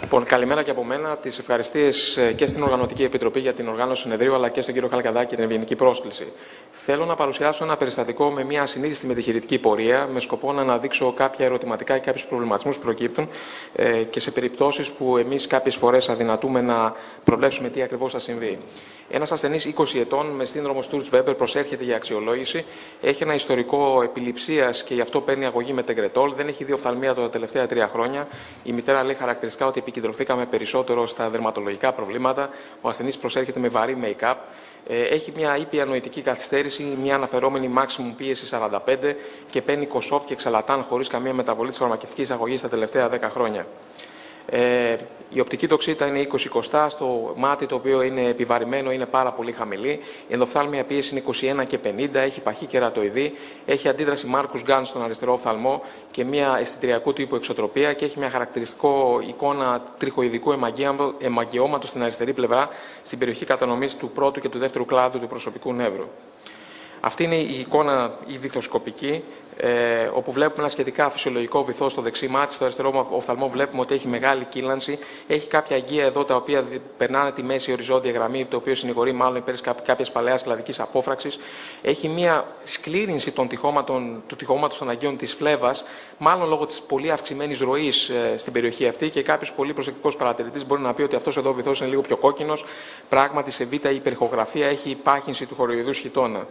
Λοιπόν, καλημέρα και από μένα. Τις ευχαριστίες και στην Οργανωτική Επιτροπή για την οργάνωση συνεδρίου, αλλά και στον κύριο Χαλκαδάκη για την ευγενική πρόσκληση. Θέλω να παρουσιάσω ένα περιστατικό με μια ασυνήθιστη μετεχειρητική πορεία, με σκοπό να αναδείξω κάποια ερωτηματικά και κάποιους προβληματισμούς που προκύπτουν ε, και σε περιπτώσεις που εμείς κάποιες φορές αδυνατούμε να προβλέψουμε τι ακριβώς θα συμβεί. Ένας ασθενής 20 ετών με σύνδρομο Στουρτ Βέμπερ προσέρχεται για αξιολόγηση. Έχει ένα ιστορικό επιληψίας και γι' αυτό παίρνει αγωγή με τεγκρετόλ. Δεν έχει δει οφθαλμία τα τελευταία τρία χρόνια. Η μητέρα λέει χαρακτηριστικά ότι επικεντρωθήκαμε περισσότερο στα δερματολογικά προβλήματα. Ο ασθενής προσέρχεται με βαρύ make-up. Ε, έχει μια ήπια νοητική καθυστέρηση, μια αναφερόμενη maximum πίεση 45 και παίρνει κοσόπ και ξαλατάν χωρίς καμία μεταβολή της φαρμακευτικής αγωγής τα τελευταία 10 χρόνια. Ε, η οπτική τοξίτα είναι 20 κοστά, στο μάτι το οποίο είναι επιβαρημένο είναι πάρα πολύ χαμηλή. Η ενδοφθάλμια πίεση είναι 21 και 50, έχει παχύ κερατοειδή, έχει αντίδραση Μάρκους Γκάν στον αριστερό οφθαλμό και μια αισθητηριακού τύπου εξωτροπία και έχει μια χαρακτηριστικό εικόνα τριχοειδικού εμαγγεώματος στην αριστερή πλευρά στην περιοχή κατανομής του πρώτου και του δεύτερου κλάδου του προσωπικού νεύρου. Αυτή είναι η εικόνα η βυθοσκοπική ε, όπου βλέπουμε ένα σχετικά φυσιολογικό βυθό στο δεξί μάτι. Στο αριστερό οφθαλμό βλέπουμε ότι έχει μεγάλη κύλανση. Έχει κάποια αγγεία εδώ τα οποία περνάνε τη μέση οριζόντια γραμμή, το οποίο συνηγορεί μάλλον υπέρ κάποιας παλαιάς κλαδικής απόφραξης. Έχει μια σκλήρινση των τυχώματων, του τυχώματος των αγγείων της φλέβας, μάλλον λόγω της πολύ αυξημένης ροής ε, στην περιοχή αυτή και κάποιος πολύ προσεκτικός παρατηρητής μπορεί να πει ότι αυτός εδώ βυθός είναι λίγο πιο κόκκινος. Πράγματι σε β' υπερχογραφία έχει υπάχυνση του χοροειδού χιτώνα.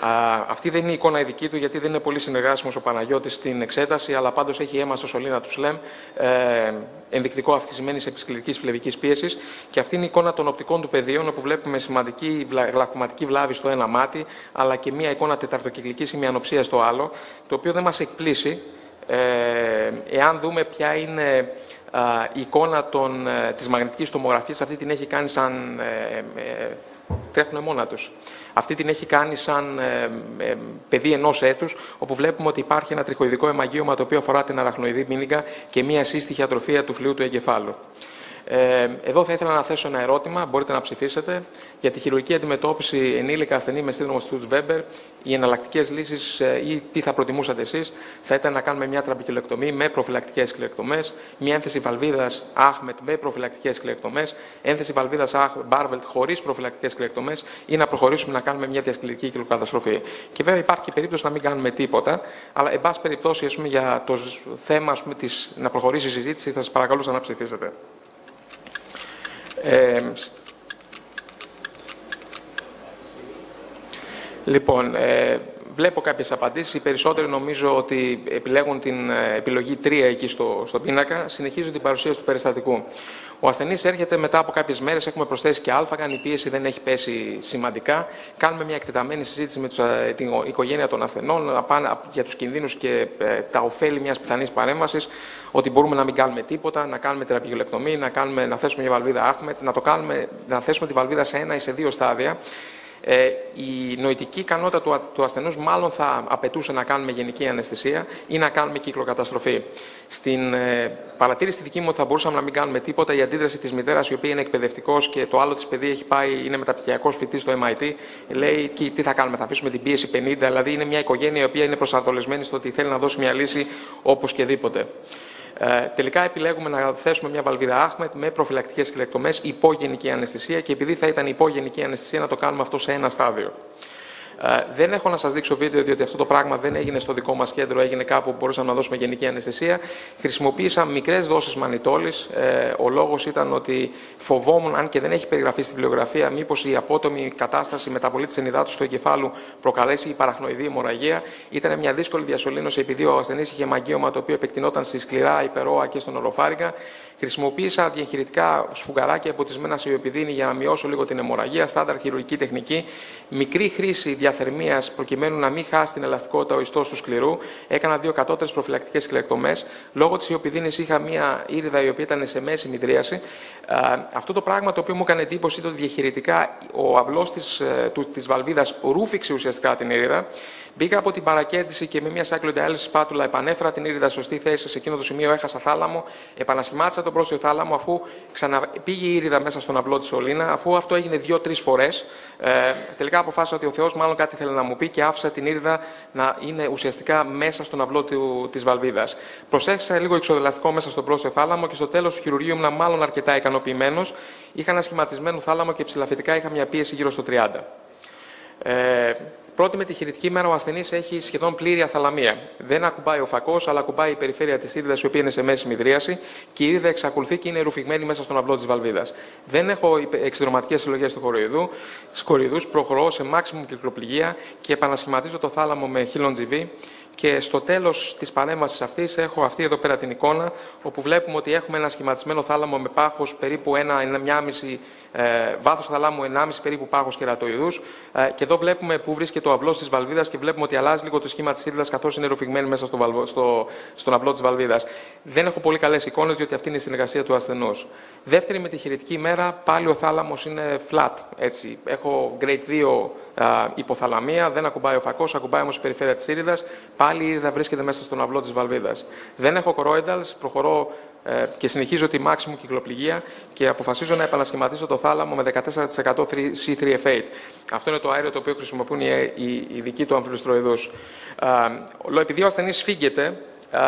Α, αυτή δεν είναι η εικόνα η δική του, γιατί δεν είναι πολύ συνεργάσιμος ο Παναγιώτης στην εξέταση, αλλά πάντως έχει αίμα στο σωλήνα του ΣΛΕΜ, ε, ενδεικτικό αυξημένη επισκληρικής φλεβικής πίεσης. Και αυτή είναι η εικόνα των οπτικών του πεδίων, όπου βλέπουμε σημαντική γλακωματική βλάβη στο ένα μάτι, αλλά και μια εικόνα τεταρτοκυκλικής ημιανοψίας στο άλλο, το οποίο δεν μας εκπλήσει, ε, εάν δούμε ποια είναι η εικόνα των, ε, της μαγνητικής τομογραφίας, αυτή την έχει κάνει σαν ε, ε, τρέχουν μόνα τους. Αυτή την έχει κάνει σαν ε, ε, παιδί ενός έτους, όπου βλέπουμε ότι υπάρχει ένα τριχοειδικό αιμαγείωμα το οποίο αφορά την αραχνοειδή μήνυγα και μία σύστοιχη ατροφία του φλοιού του εγκεφάλου. Ε, εδώ θα ήθελα να θέσω ένα ερώτημα, μπορείτε να ψηφίσετε, για τη χειρουργική αντιμετώπιση ενήλικα ασθενή με σύνδρομο Sturge Weber. Οι εναλλακτικές λύσεις ε, ή τι θα προτιμούσατε εσείς θα ήταν να κάνουμε μια τραμπεκουλεκτομή με προφυλακτικές σκληρεκτομές, μια ένθεση βαλβίδας Ahmed με προφυλακτικές σκληρεκτομές, ένθεση βαλβίδας Baerveldt χωρίς προφυλακτικές σκληρεκτομές ή να προχωρήσουμε να κάνουμε μια διασκληρική κυκλοκαταστροφή. Και βέβαια υπάρχει και περίπτωση να μην κάνουμε τίποτα, αλλά εν πάση περιπτώσει πούμε, για το θέμα πούμε, της, να προχωρήσει η συζήτηση θα σας παρακαλούσα να ψηφίσετε. Ε, λοιπόν, ε, βλέπω κάποιες απαντήσεις. Οι περισσότεροι νομίζω ότι επιλέγουν την ε, επιλογή 3 εκεί στο, στο πίνακα. Συνεχίζω την παρουσίαση του περιστατικού. Ο ασθενής έρχεται μετά από κάποιες μέρες, έχουμε προσθέσει και άλφαγαν, η πίεση δεν έχει πέσει σημαντικά. Κάνουμε μια εκτεταμένη συζήτηση με ε, την οικογένεια των ασθενών για τους κινδύνους και ε, τα ωφέλη μιας πιθανής παρέμβασης. Ότι μπορούμε να μην κάνουμε τίποτα, να κάνουμε τεραπηγιολεκτομή, να, κάνουμε, να θέσουμε μια βαλβίδα άχμετ, να, το κάνουμε, να θέσουμε τη βαλβίδα σε ένα ή σε δύο στάδια ε, η νοητική ικανότητα του, του ασθενούς μάλλον θα απαιτούσε να κάνουμε γενική αναισθησία ή να κάνουμε κυκλοκαταστροφή. Στην ε, παρατήρηση δική μου θα μπορούσαμε να μην κάνουμε τίποτα. Η αντίδραση της μητέρας, η οποία είναι εκπαιδευτικός και το άλλο της παιδί έχει πάει, είναι μεταπτυχιακός φοιτή στο MIT, λέει τι θα κάνουμε, θα αφήσουμε την πίεση 50. Δηλαδή είναι μια οικογένεια η οποία είναι προσανατολισμένη στο ότι θέλει να δώσει μια λύση όπως και δίποτε. Ε, τελικά επιλέγουμε να θέσουμε μια βαλβίδα Άχμετ με προφυλακτικές κλεκτομές υπόγενική αναισθησία και επειδή θα ήταν υπόγενική αναισθησία να το κάνουμε αυτό σε ένα στάδιο. Ε, δεν έχω να σας δείξω βίντεο, διότι αυτό το πράγμα δεν έγινε στο δικό μας κέντρο, έγινε κάπου που μπορούσαμε να δώσουμε γενική αναισθησία. Χρησιμοποίησα μικρές δόσεις μανιτόλης. Ε, ο λόγος ήταν ότι φοβόμουν, αν και δεν έχει περιγραφεί στην βιβλιογραφία, μήπως η απότομη κατάσταση μεταβολή τη ενυδάτου του εγκεφάλου προκαλέσει η παραχνοειδή αιμορραγία. Ήταν μια δύσκολη διασωλήνωση, επειδή ο ασθενής είχε μαγκίωμα το οποίο επεκτηνόταν στη σκληρά υπερώα και στον οροφάρικα. Χρησιμοποίησα διαχειριτικά σφουγγαράκια από τη σμένα για να μειώσω λίγο την αιμορραγία, στάνταρ χειρουργική τεχνική, μικρή χρήση διαθερμίας προκειμένου να μην χάσει την ελαστικότητα ο ιστός του σκληρού. Έκανα δύο κατώτερες προφυλακτικές κλεκτομέ. Λόγω της ιοπηδίνης είχα μία ήρυδα η οποία ήταν σε μέση μητρίαση. Αυτό το πράγμα το οποίο μου έκανε εντύπωση ήταν ότι διαχειριτικά ο αυλός της της, ε, της βαλβίδας ρούφηξε ουσιαστικά την ήρυδα. Μπήκα από την παρακέντηση και με μια σάκλο σπάτουλα επανέφερα την ήρυδα σωστή θέση. Σε εκείνο το σημείο έχασα θάλαμο, επανασχημάτισα τον πρόσθετο θάλαμο αφού ξαναπήγε η ήρυδα μέσα στον αυλό της Σολίνα. Αφού αυτό έγινε δύο-τρεις φορές, ε, τελικά αποφάσισα ότι ο Θεός μάλλον κάτι θέλει να μου πει και άφησα την ήρυδα να είναι ουσιαστικά μέσα στον αυλό της βαλβίδας. Προσέξα λίγο εξοδελαστικό μέσα στον πρόσθετο θάλαμο και στο τέλος του χειρουργείου ήμουν μάλλον αρκετά ικανοποιημένος. Είχα ένα σχηματισμένο θάλαμο και ψηλαφετικά είχα μια πίεση γύρω στο 30. Ε, Πρώτη με τη χειρητική μέρα ο ασθενής έχει σχεδόν πλήρη αθαλαμία. Δεν ακουμπάει ο φακός, αλλά ακουμπάει η περιφέρεια της ήρυδα, η οποία είναι σε μέση μηδρίαση και η ήρυδα εξακολουθεί και είναι ρουφηγμένη μέσα στον αυλό της βαλβίδας. Δεν έχω εξυδροματικέ συλλογές του κοροϊδού. Προχωρώ σε maximum κυκλοπληγία και επανασχηματίζω το θάλαμο με χίλον GV και στο τέλος της παρέμβασης αυτής έχω αυτή εδώ πέρα την εικόνα, όπου βλέπουμε ότι έχουμε ένα σχηματισμένο θάλαμο με πάχος περίπου 1,5 ε, βάθος θαλάμου 1,5 περίπου πάχος κερατοειδούς. Ε, και εδώ βλέπουμε που βρίσκεται ο αυλός της βαλβίδας και βλέπουμε ότι αλλάζει λίγο το σχήμα της ήρδας καθώς είναι ρουφηγμένη μέσα στο βαλβο, στο, στον αυλό της βαλβίδας. Δεν έχω πολύ καλές εικόνες διότι αυτή είναι η συνεργασία του ασθενούς. Δεύτερη με τη χειρητική ημέρα πάλι ο θάλαμος είναι flat. Έτσι. Έχω grade 2 υποθαλαμία, δεν ακουμπάει ο φακός, ακουμπάει όμως η περιφέρεια της ήρυδα. Πάλι η ήρυδα βρίσκεται μέσα στον αυλό της βαλβίδας. Δεν έχω κορόινταλ, προχωρώ ε, και συνεχίζω τη μάξιμου κυκλοπληγία και αποφασίζω να επανασχηματίσω το θάλαμο με 14% C3F8. Αυτό είναι το αέριο το οποίο χρησιμοποιούν οι, οι, οι δικοί του αμφιλοστροειδού. Ε, επειδή ο ασθενής φύγεται, ε,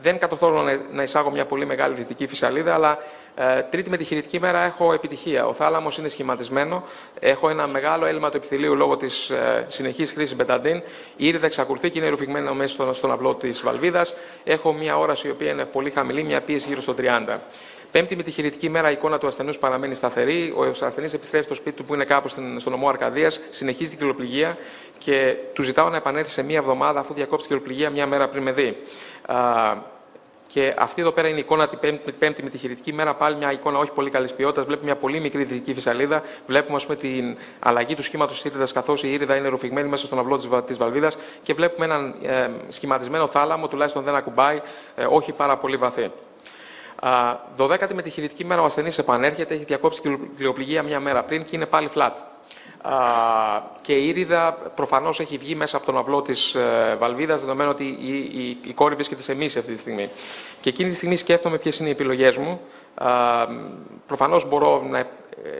δεν κατορθώνω να εισάγω μια πολύ μεγάλη δυτική φυσαλίδα, αλλά ε, τρίτη με τη χειρητική μέρα έχω επιτυχία. Ο θάλαμος είναι σχηματισμένο. Έχω ένα μεγάλο έλλειμμα του επιθυλίου λόγω της ε, συνεχής χρήσης μπεταντίν. Η ήρυδα εξακολουθεί και είναι ρουφηγμένη μέσα στον, στον αυλό της βαλβίδας. Έχω μια όραση η οποία είναι πολύ χαμηλή, μια πίεση γύρω στο 30. Πέμπτη με τη χειρητική μέρα η εικόνα του ασθενούς παραμένει σταθερή. Ο ασθενής επιστρέφει στο σπίτι του που είναι κάπου στο νομό Αρκαδίας, συνεχίζει την κυλοπληγία και του ζητάω να επανέλθει σε μία εβδομάδα αφού διακόψει την κυλοπληγία μία μέρα πριν με δει. Και αυτή εδώ πέρα είναι η εικόνα την πέμπτη, πέμπτη με τη χειρητική μέρα. Πάλι μια εικόνα όχι πολύ καλής ποιότητας. Βλέπουμε μια πολύ μικρή δυτική φυσαλίδα. Βλέπουμε ας πούμε, την αλλαγή του σχήματος της ήρυδα, καθώς η ήρυδα είναι ρουφηγμένη μέσα στον αυλό της βαλβίδας. Και βλέπουμε έναν ε, σχηματισμένο θάλαμο, τουλάχιστον δεν ακουμπάει, ε, όχι πάρα πολύ βαθύ. Δωδέκατη με τη χειρητική μέρα ο ασθενής επανέρχεται, έχει διακόψει κλειοπληγία μια μέρα πριν και είναι πάλι flat και η ήριδα προφανώς έχει βγει μέσα από τον αυλό της ε, βαλβίδας, δεδομένου ότι η, η, η κόρη βρίσκεται σε μίση αυτή τη στιγμή. Και εκείνη τη στιγμή σκέφτομαι ποιες είναι οι επιλογές μου. Προφανώς μπορώ να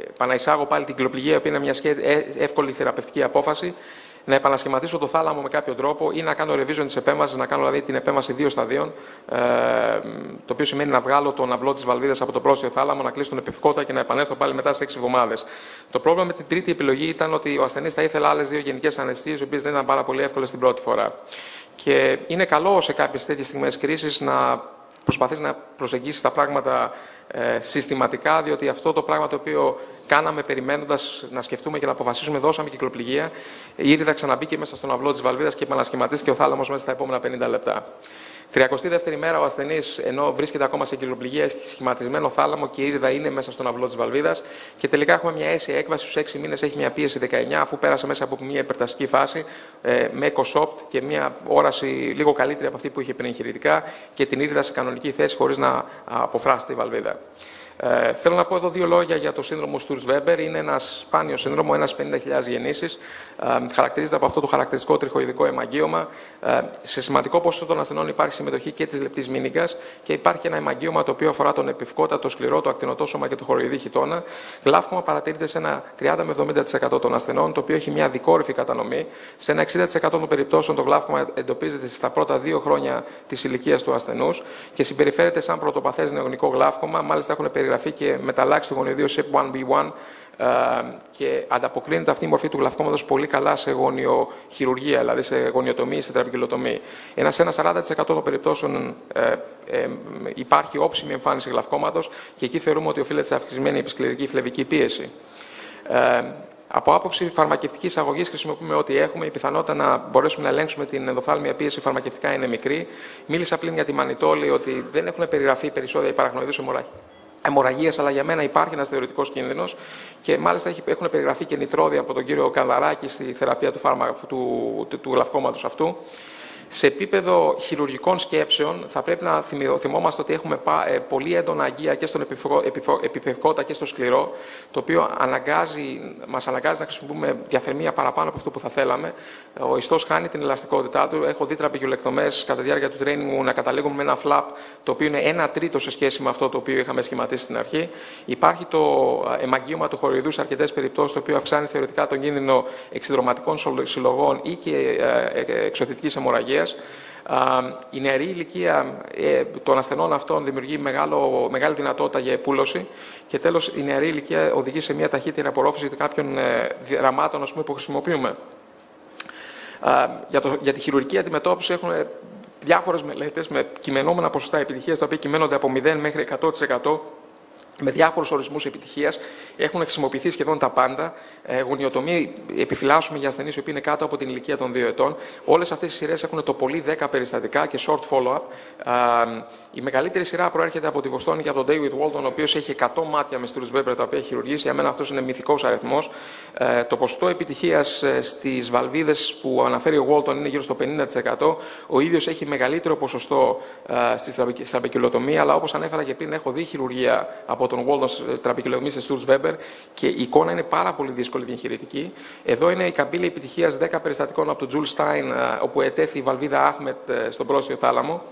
επαναεισάγω πάλι την κλοπληγία, η οποία είναι μια ε, εύκολη θεραπευτική απόφαση να επανασχηματίσω το θάλαμο με κάποιο τρόπο ή να κάνω revision της επέμβασης, να κάνω δηλαδή την επέμβαση δύο σταδίων, ε, το οποίο σημαίνει να βγάλω τον αυλό της βαλβίδας από το πρόσθετο θάλαμο, να κλείσω τον επιφκότα και να επανέλθω πάλι μετά σε έξι εβδομάδες. Το πρόβλημα με την τρίτη επιλογή ήταν ότι ο ασθενής θα ήθελε άλλες δύο γενικές αναισθήσεις, οι οποίες δεν ήταν πάρα πολύ εύκολες την πρώτη φορά. Και είναι καλό σε κάποιες τέτοιες στιγμές κρίσης να προσπαθείς να προσεγγίσεις τα πράγματα ε, συστηματικά, διότι αυτό το πράγμα το οποίο κάναμε περιμένοντας να σκεφτούμε και να αποφασίσουμε, δώσαμε κυκλοπληγία. Η ήρυδα ξαναμπήκε μέσα στον αυλό της βαλβίδας και επανασχηματίστηκε ο θάλαμος μέσα στα επόμενα 50 λεπτά. 32η μέρα ο ασθενής, ενώ βρίσκεται ακόμα σε κυκλοπληγία, έχει σχηματισμένο θάλαμο και η ήρυδα είναι μέσα στον αυλό της βαλβίδας. Και τελικά έχουμε μια αίσια έκβαση στους 6 μήνες, έχει μια πίεση 19, αφού πέρασε μέσα από μια υπερταστική φάση ε, με εκοσόπτ και μια όραση λίγο καλύτερη από αυτή που είχε πριν εγχειρητικά και την ήρυδα σε κανονική θέση χωρίς να αποφράσει η βαλβίδα. Ε, θέλω να πω εδώ δύο λόγια για το σύνδρομο Στουρς Βέμπερ. Είναι ένα σπάνιο σύνδρομο, ένας 50.000 γεννήσεις. Ε, χαρακτηρίζεται από αυτό το χαρακτηριστικό τριχοειδικό αιμαγγείωμα. Ε, σε σημαντικό ποσοστό των ασθενών υπάρχει συμμετοχή και της λεπτής μήνυκα και υπάρχει ένα αιμαγγείωμα το οποίο αφορά τον επιφκότα, το σκληρό, το ακτινοτόσωμα και το χοροειδή χιτώνα. Γλάφκομα παρατηρείται σε ένα 30 με 70% των ασθενών, το οποίο έχει μια δικόρυφη κατανομή. Σε ένα 60% των περιπτώσεων το γλάφκομα εντοπίζεται στα πρώτα δύο χρόνια της ηλικίας του ασθενούς και συμπεριφέρεται σαν πρωτοπαθές νεογνικό γλάφκομα. Μάλιστα έχουν περιγραφεί και μεταλλάξει του γονιδίου SIP1B1 ε, και ανταποκρίνεται αυτή η μορφή του γλαυκόματο πολύ καλά σε γονιοχειρουργία, δηλαδή σε γονιοτομή ή σε τραπικυλοτομή. Ένα σε ένα 40% των περιπτώσεων ε, ε, υπάρχει όψιμη εμφάνιση γλαυκόματο και εκεί θεωρούμε ότι οφείλεται σε αυξημένη επισκληρική φλεβική πίεση. Ε, από άποψη φαρμακευτικής αγωγής, χρησιμοποιούμε ό,τι έχουμε. Η πιθανότητα να μπορέσουμε να ελέγξουμε την ενδοθάλμια πίεση φαρμακευτικά είναι μικρή. Μίλησα πλήν για τη μανιτόλη ότι δεν έχουν περιγραφεί περισσότερα οι παραγνωδεί αιμορραγίας, αλλά για μένα υπάρχει ένας θεωρητικός κίνδυνος και μάλιστα έχουν περιγραφεί και νητρόδια από τον κύριο Κανδαράκη στη θεραπεία του, φάρμα, του, του, του αυτού. Σε επίπεδο χειρουργικών σκέψεων, θα πρέπει να θυμόμαστε ότι έχουμε ε, πολύ έντονα αγγεία και στον επιφευκότα και στο σκληρό, το οποίο αναγκάζει, μας αναγκάζει να χρησιμοποιούμε διαθερμία παραπάνω από αυτό που θα θέλαμε. Ο ιστός χάνει την ελαστικότητά του. Έχω δει τραπηγιολεκτομέ κατά τη διάρκεια του training μου να καταλήγουν με ένα flap το οποίο είναι ένα τρίτο σε σχέση με αυτό το οποίο είχαμε σχηματίσει στην αρχή. Υπάρχει το αιμαγγείωμα του χοροειδού σε αρκετές περιπτώσεις, το οποίο αυξάνει θεωρητικά τον κίνδυνο εξυδροματικών συλλογών ή και ε, ε, εξωθητική αιμορραγίας. Η νεαρή ηλικία ε, των ασθενών αυτών δημιουργεί μεγάλο, μεγάλη δυνατότητα για επούλωση και τέλος η νεαρή ηλικία οδηγεί σε μια ταχύτερη απορρόφηση κάποιων δραμάτων που χρησιμοποιούμε. Για, το, για τη χειρουργική αντιμετώπιση έχουν διάφορες μελέτες με κειμενόμενα ποσοστά επιτυχίας, τα οποία κυμαίνονται από 0 μέχρι 100% με διάφορους ορισμούς επιτυχίας. Έχουν χρησιμοποιηθεί σχεδόν τα πάντα. Ε, γονιοτομή επιφυλάσσουμε για ασθενείς οι οποίοι είναι κάτω από την ηλικία των 2 ετών. Όλες αυτές οι σειρές έχουν το πολύ 10 περιστατικά και short follow-up. η μεγαλύτερη σειρά προέρχεται από τη Βοστόνη και από τον David Walton, ο οποίος έχει 100 μάτια με στρου Βέμπρε τα οποία έχει χειρουργήσει. Για μένα αυτός είναι μυθικός αριθμός. Ε, το ποσοστό επιτυχίας ε, στις βαλβίδες που αναφέρει ο Walton είναι γύρω στο 50%. Ο ίδιος έχει μεγαλύτερο ποσοστό ε, στη στραπεκυλοτομία, αλλά όπως ανέφερα και πριν, έχω δει χειρουργία από τον Walton τραπεκυλοτομία σε Στουρ Βέμπερ και η εικόνα είναι πάρα πολύ δύσκολη και εγχειρητική. Εδώ είναι η καμπύλη επιτυχίας 10 περιστατικών από τον Τζουλ Στάιν, όπου ετέθη η βαλβίδα Άχμετ στον πρόσφυγο θάλαμο.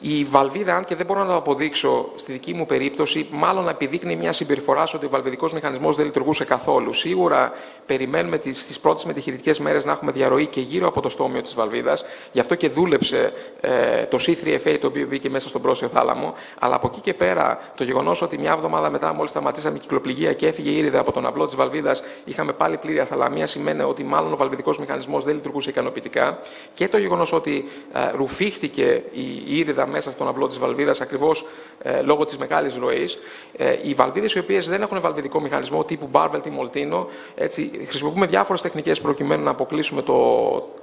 Η βαλβίδα, αν και δεν μπορώ να το αποδείξω στη δική μου περίπτωση, μάλλον επιδείκνει μια συμπεριφορά ότι ο βαλβιδικός μηχανισμός δεν λειτουργούσε καθόλου. Σίγουρα περιμένουμε στι πρώτες μετεχειρητικέ μέρες να έχουμε διαρροή και γύρω από το στόμιο της βαλβίδας. Γι' αυτό και δούλεψε ε, το C3FA το οποίο μπήκε μέσα στον πρόσιο θάλαμο. Αλλά από εκεί και πέρα το γεγονός ότι μια εβδομάδα μετά, μόλις σταματήσαμε κυκλοπληγία και έφυγε η ήρυδα από τον αυλό της βαλβίδας, είχαμε πάλι πλήρη αθαλαμία, σημαίνει ότι μάλλον ο βαλβιδικός μηχανισμός δεν λειτουργούσε ικανοποιητικά. Και το γεγονός ότι ε, ρουφήχτηκε η ήρυδα μέσα στον αυλό της βαλβίδας ακριβώς ε, λόγω της μεγάλης ροής. Ε, οι βαλβίδες οι οποίες δεν έχουν βαλβιδικό μηχανισμό τύπου Barbell ή Moltino, έτσι, χρησιμοποιούμε διάφορες τεχνικές προκειμένου να αποκλείσουμε το,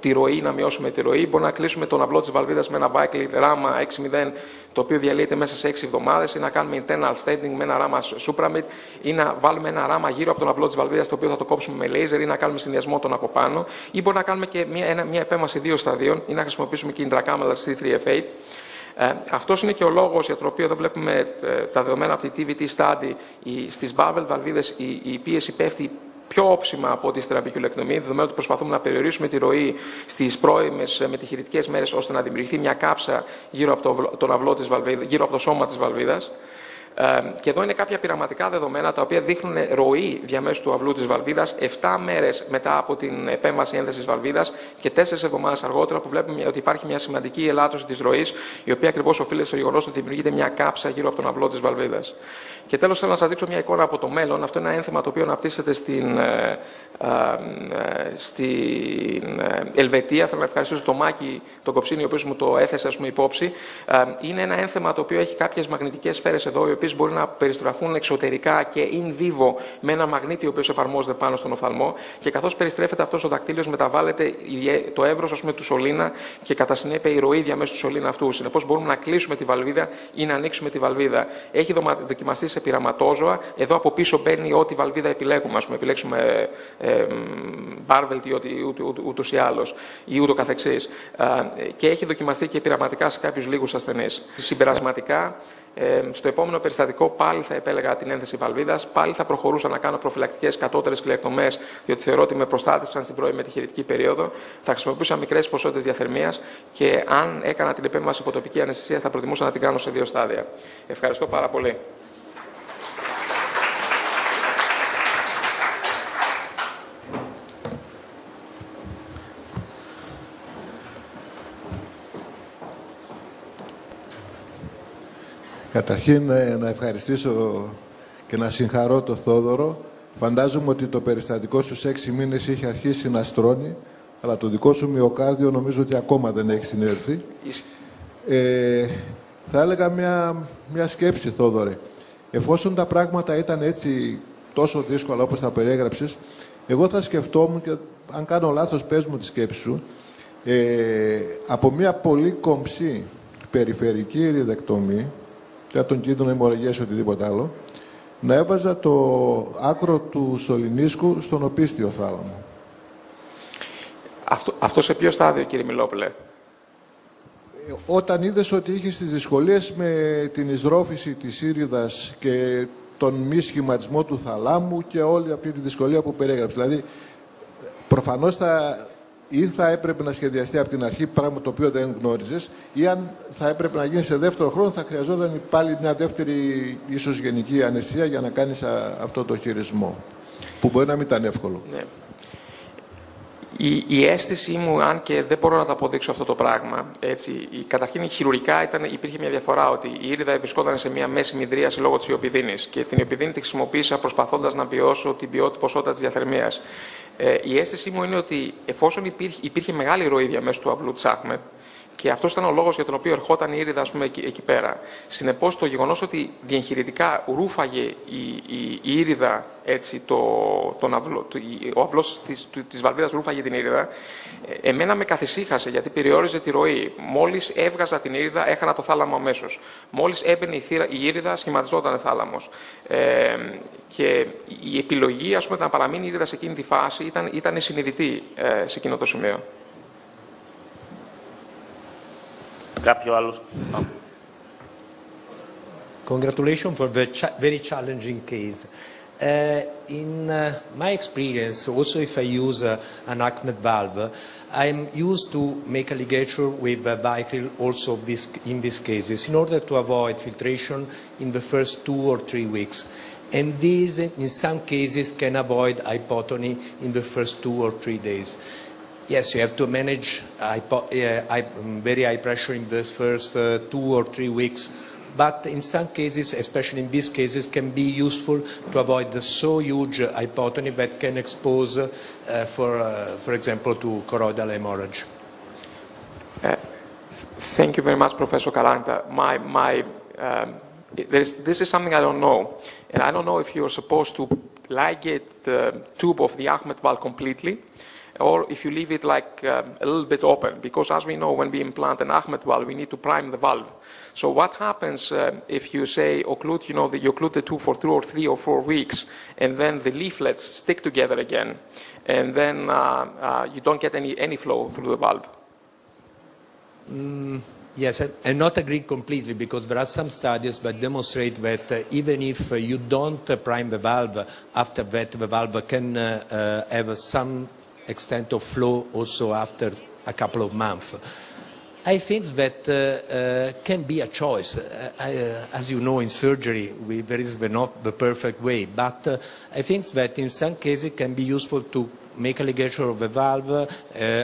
τη ροή, να μειώσουμε τη ροή. Μπορούμε να κλείσουμε τον αυλό της βαλβίδας με ένα Vickel ράμα 6.0 το οποίο διαλύεται μέσα σε 6 εβδομάδες, ή να κάνουμε internal standing με ένα ράμα Supramit, ή να βάλουμε ένα ράμα γύρω από τον αυλό της βαλβίδας, το οποίο θα το κόψουμε με laser, ή να κάνουμε συνδυασμό των από πάνω, ή μπορεί να κάνουμε και μια, ένα, μια επέμβαση δύο σταδίων, ή να χρησιμοποιήσουμε και intracameral C3F8. Ε, αυτός είναι και ο λόγος για τον οποίο εδώ βλέπουμε ε, τα δεδομένα από τη TVT study. Οι, στις Barvel βαλβίδες η, η πίεση πέφτει πιο όψιμα από τη στραπικιολεκτομή, δεδομένου ότι προσπαθούμε να περιορίσουμε τη ροή στις πρώιμες μετυχειρητικέ μέρες ώστε να δημιουργηθεί μια κάψα γύρω από το, τον αυλό της βαλβίδας, γύρω από το σώμα της βαλβίδας και εδώ είναι κάποια πειραματικά δεδομένα τα οποία δείχνουν ροή διαμέσου του αυλού της βαλβίδας 7 μέρες μετά από την επέμβαση ένδεσης βαλβίδας και 4 εβδομάδες αργότερα που βλέπουμε ότι υπάρχει μια σημαντική ελάττωση της ροής, η οποία ακριβώς οφείλεται στο γεγονός ότι δημιουργείται μια κάψα γύρω από τον αυλό της βαλβίδας. Και τέλος θέλω να σας δείξω μια εικόνα από το μέλλον. Αυτό είναι ένα ένθεμα το οποίο αναπτύσσεται στην, ε, ε, στην ε, Ελβετία. Θέλω να ευχαριστήσω τον Μάκη, τον Κοψίνη, ο οποίος μου το έθεσε ας πούμε, υπόψη. είναι ένα ένθεμα το οποίο έχει κάποιες μαγνητικές σφαίρες εδώ, οι οποίε μπορεί να περιστραφούν εξωτερικά και in vivo με ένα μαγνήτη ο οποίος εφαρμόζεται πάνω στον οφθαλμό. Και καθώς περιστρέφεται αυτός ο δακτύλιος, μεταβάλλεται το εύρος του σωλήνα και κατά συνέπεια η ροή διαμέσου του σωλήνα αυτού. Συνεπώς μπορούμε να κλείσουμε τη βαλβίδα ή να ανοίξουμε τη βαλβίδα. Έχει δοκιμαστεί σε πειραματόζωα. Εδώ από πίσω μπαίνει ό,τι βαλβίδα επιλέγουμε. Α πούμε, επιλέξουμε ε, μπάρβελτ ή ούτως ή άλλως ή ούτω καθεξής. και έχει δοκιμαστεί και πειραματικά σε κάποιους λίγους ασθενείς. Συμπερασματικά, ε, στο επόμενο περιστατικό πάλι θα επέλεγα την ένθεση βαλβίδας, πάλι θα προχωρούσα να κάνω προφυλακτικές κατώτερες κλεκτομέ, διότι θεωρώ ότι με προστάτευσαν στην πρώιμη μετυχειρητική περίοδο. Θα χρησιμοποιούσα μικρές ποσότητες διαθερμίας και αν έκανα την επέμβαση υποτοπική αναισθησία θα προτιμούσα να την κάνω σε δύο στάδια. Ευχαριστώ πάρα πολύ. Καταρχήν ε, να ευχαριστήσω και να συγχαρώ τον Θόδωρο. Φαντάζομαι ότι το περιστατικό στους έξι μήνες είχε αρχίσει να στρώνει, αλλά το δικό σου μυοκάρδιο νομίζω ότι ακόμα δεν έχει συνέρθει. Ε, θα έλεγα μια, μια σκέψη, Θόδωρε. Εφόσον τα πράγματα ήταν έτσι τόσο δύσκολα όπως τα περιέγραψες, εγώ θα σκεφτόμουν και αν κάνω λάθος πες μου τη σκέψη σου, ε, από μια πολύ κομψή περιφερική ριδεκτομή, για τον κίνδυνο αιμορραγίας ή οτιδήποτε άλλο, να έβαζα το άκρο του σωληνίσκου στον οπίστιο θάλαμο. Αυτό, αυτό σε ποιο στάδιο, κύριε Μιλόπουλε; Όταν είδες ότι είχες τις δυσκολίες με την εισρόφηση της ήριδας και τον μη σχηματισμό του θαλάμου και όλη αυτή τη δυσκολία που περιέγραψες. Δηλαδή, προφανώς θα, ή θα έπρεπε να σχεδιαστεί από την αρχή, πράγμα το οποίο δεν γνώριζες, ή αν θα έπρεπε να γίνει σε δεύτερο χρόνο, θα χρειαζόταν πάλι μια δεύτερη ίσως γενική αναισθησία για να κάνεις αυτό το χειρισμό. Που μπορεί να μην ήταν εύκολο. Ναι. Η, η αίσθησή μου, αν και δεν μπορώ να το αποδείξω αυτό το πράγμα, έτσι, η, καταρχήν χειρουργικά ήταν, υπήρχε μια διαφορά ότι η ήρυδα βρισκόταν σε μια μέση μηδρίαση λόγω της ιοπηδίνης και την ιοπηδίνη τη χρησιμοποίησα προσπαθώντας να βιώσω την ποιότητα ποσότητα της διαθερμίας. Ε, η αίσθησή μου είναι ότι εφόσον υπήρχε, υπήρχε μεγάλη ροή διαμέσου του αυλού Τσάχμετ, και αυτός ήταν ο λόγος για τον οποίο ερχόταν η ήρυδα πούμε, εκεί, εκεί πέρα. Συνεπώς, το γεγονός ότι διεγχειρητικά ρούφαγε η, η, η ήρυδα, έτσι, το, τον αυλό, το, ο αυλός της της βαλβίδας ρούφαγε την ήρυδα, ε, εμένα με καθησύχασε γιατί περιόριζε τη ροή. Μόλις έβγαζα την ήρυδα, έχανα το θάλαμο αμέσως. Μόλις έμπαινε η, θύρα, η ήρυδα, σχηματιζόταν θάλαμος. Ε, και η επιλογή, ας πούμε, να παραμείνει η ήρυδα σε εκείνη τη φάση ήταν, ήταν συνειδητή ε, σε εκείνο το σημείο. Κάποιο άλλο. Congratulations for the cha very challenging case. Uh, in uh, my experience, also if I use uh, an ACMED valve, I'm used to make a ligature with a Vicryl also this, in these cases in order to avoid filtration in the first two or three weeks. And these, in some cases, can avoid hypotony in the first two or three days. Yes, you have to manage uh, very high pressure in the first uh, two or three weeks. But in some cases, especially in these cases, can be useful to avoid the so huge hypotony that can expose, uh, for, uh, for example, to choroidal hemorrhage. Uh, thank you very much, Professor Kalanta. My, my, um, this is something I don't know. And I don't know if you're supposed to ligate the tube of the Ahmed valve completely or if you leave it like um, a little bit open, because as we know, when we implant an Ahmed valve, we need to prime the valve. So what happens uh, if you say occlude, you know, that you occlude the two for two or three or four weeks, and then the leaflets stick together again, and then uh, uh, you don't get any, any flow through the valve? Mm. Yes, I, and not agree completely because there are some studies that demonstrate that uh, even if uh, you don't uh, prime the valve, after that the valve can uh, uh, have some extent of flow also after a couple of months. I think that uh, uh, can be a choice. Uh, I, uh, as you know, in surgery, we, there is the not the perfect way, but uh, I think that in some cases it can be useful to make a ligature of a valve, uh,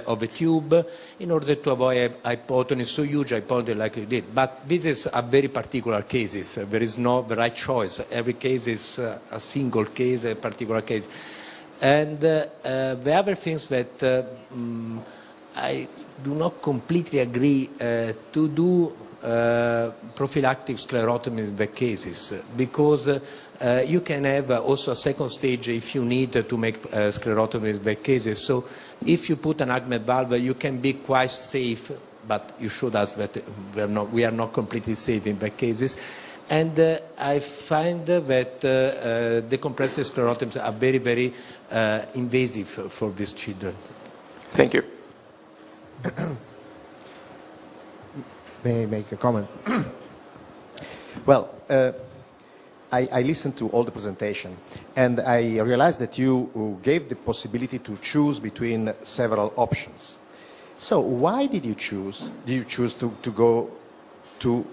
of a tube, in order to avoid hypotony, so huge hypotony like you did. But this is a very particular cases. There is no the right choice. Every case is a single case, a particular case. And uh, uh, the other things that um, I do not completely agree uh, to do uh, prophylactic sclerotomy in the cases because uh, you can have uh, also a second stage if you need to make sclerotomy in the cases. So if you put an AGMED valve, you can be quite safe, but you showed us that we are not, we are not completely safe in the cases. And uh, I find that uh, uh, the compressive sclerotomies are very, very uh, invasive for these children. Thank you. May I make a comment? well, uh, I, I, listened to all the presentation, and I realized that you gave the possibility to choose between several options. So why did you choose? Did you choose to, to go to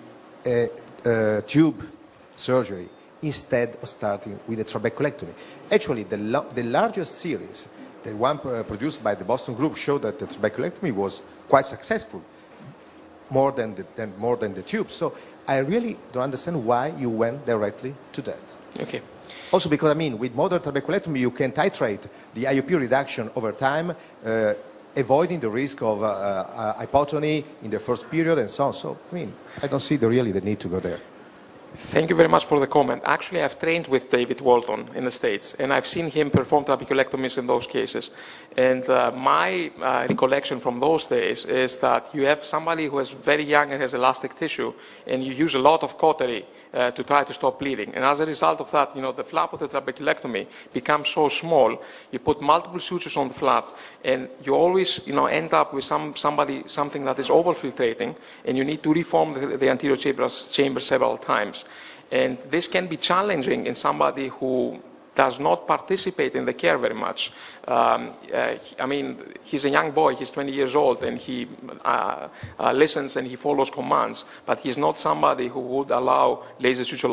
a uh, tube surgery instead of starting with a trabeculectomy. Actually, the, the largest series, the one produced by the Boston Group, showed that the trabeculectomy was quite successful, more than the, than, more than the tube. So I really don't understand why you went directly to that. Okay. Also because, I mean, with modern trabeculectomy, you can titrate the IUP reduction over time, uh, avoiding the risk of uh, uh, hypotony in the first period and so on. So, I mean, I don't see the, really the need to go there. Thank you very much for the comment. Actually, I've trained with David Walton in the States, and I've seen him perform trabeculectomies in those cases. And uh, my uh, recollection from those days is that you have somebody who is very young and has elastic tissue, and you use a lot of cautery uh, to try to stop bleeding. And as a result of that, you know, the flap of the trabeculectomy becomes so small, you put multiple sutures on the flap, and you always, you know, end up with some, somebody, something that is overfiltrating, and you need to reform the, the anterior chamber, chamber several times. And this can be challenging in somebody who does not participate in the care very much. Um, uh, I mean, he's a young boy, he's 20 years old, and he uh, uh, listens and he follows commands, but he's not somebody who would allow laser suture.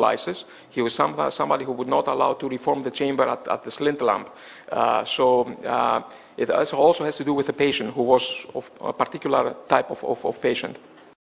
He was some, somebody who would not allow to reform the chamber at, at the slit lamp. Uh, so uh, it also has to do with the patient who was of a particular type of, of, of patient.